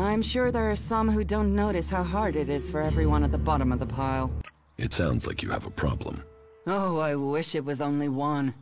I'm sure there are some who don't notice how hard it is for everyone at the bottom of the pile. It sounds like you have a problem. Oh, I wish it was only one.